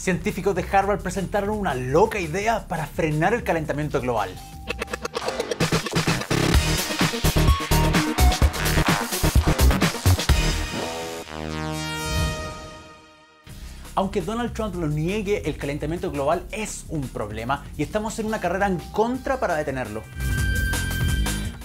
Científicos de Harvard presentaron una loca idea para frenar el calentamiento global. Aunque Donald Trump lo niegue, el calentamiento global es un problema y estamos en una carrera en contra para detenerlo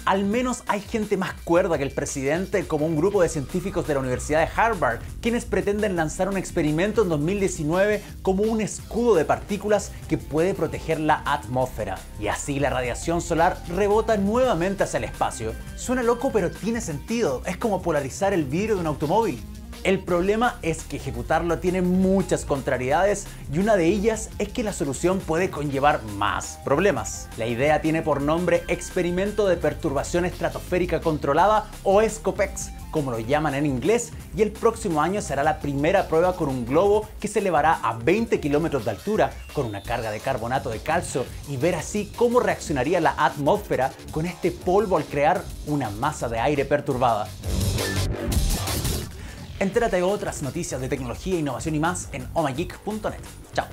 al menos hay gente más cuerda que el presidente, como un grupo de científicos de la Universidad de Harvard, quienes pretenden lanzar un experimento en 2019 como un escudo de partículas que puede proteger la atmósfera. Y así la radiación solar rebota nuevamente hacia el espacio. Suena loco, pero tiene sentido. Es como polarizar el vidrio de un automóvil. El problema es que ejecutarlo tiene muchas contrariedades y una de ellas es que la solución puede conllevar más problemas. La idea tiene por nombre Experimento de Perturbación Estratosférica Controlada o ESCOPEX, como lo llaman en inglés, y el próximo año será la primera prueba con un globo que se elevará a 20 kilómetros de altura con una carga de carbonato de calcio y ver así cómo reaccionaría la atmósfera con este polvo al crear una masa de aire perturbada. Entérate de otras noticias de tecnología, innovación y más en omageek.net. Chao.